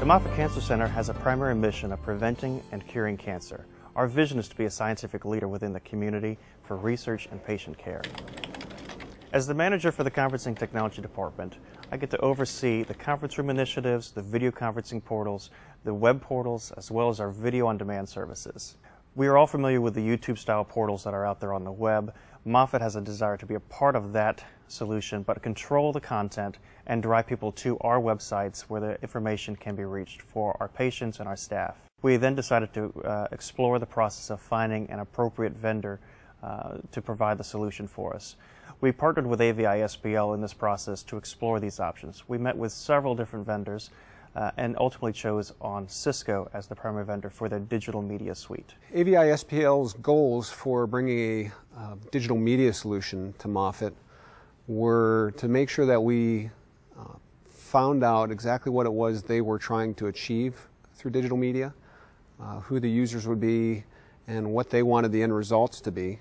The Moffitt Cancer Center has a primary mission of preventing and curing cancer. Our vision is to be a scientific leader within the community for research and patient care. As the manager for the Conferencing Technology Department, I get to oversee the conference room initiatives, the video conferencing portals, the web portals, as well as our video on demand services. We are all familiar with the YouTube style portals that are out there on the web. Moffitt has a desire to be a part of that solution, but control the content and drive people to our websites where the information can be reached for our patients and our staff. We then decided to uh, explore the process of finding an appropriate vendor uh, to provide the solution for us. We partnered with AVI SPL in this process to explore these options. We met with several different vendors uh, and ultimately chose on Cisco as the primary vendor for their digital media suite. AVI SPL's goals for bringing a uh, digital media solution to Moffitt were to make sure that we uh, found out exactly what it was they were trying to achieve through digital media, uh, who the users would be, and what they wanted the end results to be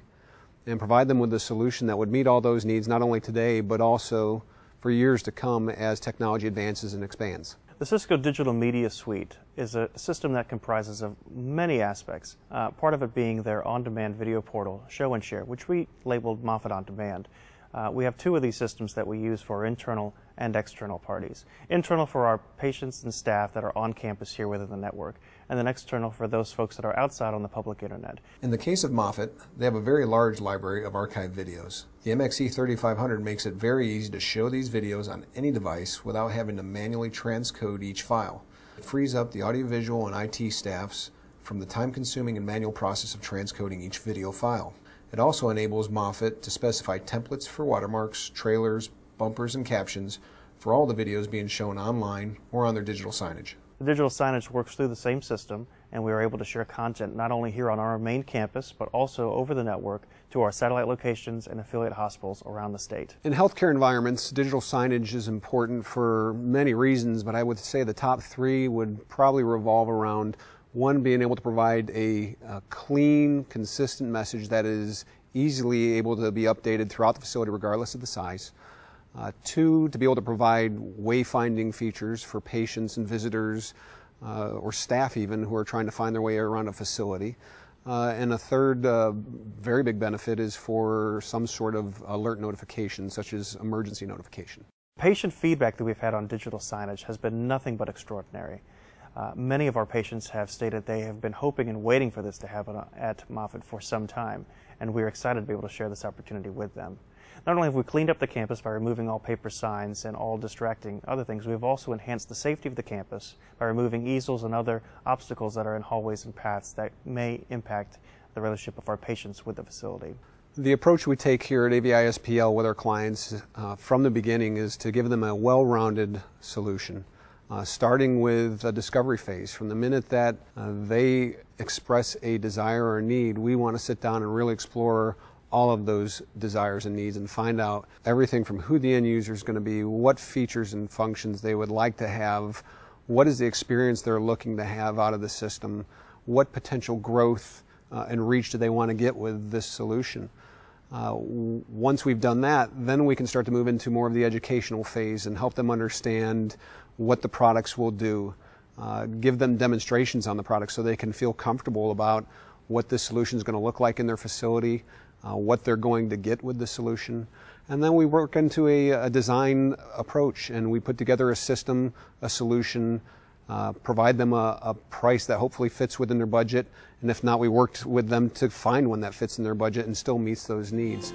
and provide them with a solution that would meet all those needs not only today but also for years to come as technology advances and expands. The Cisco Digital Media Suite is a system that comprises of many aspects, uh, part of it being their on-demand video portal, Show and Share, which we labeled Moffitt On Demand. Uh, we have two of these systems that we use for internal and external parties. Internal for our patients and staff that are on campus here within the network, and then external for those folks that are outside on the public internet. In the case of Moffitt, they have a very large library of archived videos. The MXE 3500 makes it very easy to show these videos on any device without having to manually transcode each file. It frees up the audiovisual and IT staffs from the time-consuming and manual process of transcoding each video file. It also enables Moffitt to specify templates for watermarks, trailers, bumpers, and captions for all the videos being shown online or on their digital signage. The digital signage works through the same system, and we are able to share content not only here on our main campus, but also over the network to our satellite locations and affiliate hospitals around the state. In healthcare environments, digital signage is important for many reasons, but I would say the top three would probably revolve around one, being able to provide a, a, clean, consistent message that is easily able to be updated throughout the facility regardless of the size. Uh, two, to be able to provide wayfinding features for patients and visitors uh, or staff even who are trying to find their way around a facility. Uh, and a third uh, very big benefit is for some sort of alert notification, such as emergency notification. Patient feedback that we've had on digital signage has been nothing but extraordinary. Uh, many of our patients have stated they have been hoping and waiting for this to happen at Moffitt for some time, and we're excited to be able to share this opportunity with them. Not only have we cleaned up the campus by removing all paper signs and all distracting other things, we've also enhanced the safety of the campus by removing easels and other obstacles that are in hallways and paths that may impact the relationship of our patients with the facility. The approach we take here at AVI SPL with our clients uh, from the beginning is to give them a well-rounded solution uh, starting with a discovery phase. From the minute that uh, they express a desire or need, we want to sit down and really explore all of those desires and needs and find out everything from who the end user is going to be, what features and functions they would like to have, what is the experience they're looking to have out of the system, what potential growth uh, and reach do they want to get with this solution. Uh, once we've done that, then we can start to move into more of the educational phase and help them understand what the products will do. Uh, give them demonstrations on the products so they can feel comfortable about what the solution is going to look like in their facility, uh, what they're going to get with the solution. And then we work into a, a design approach and we put together a system, a solution, uh, provide them a, a, price that hopefully fits within their budget. And if not, we worked with them to find one that fits in their budget and still meets those needs.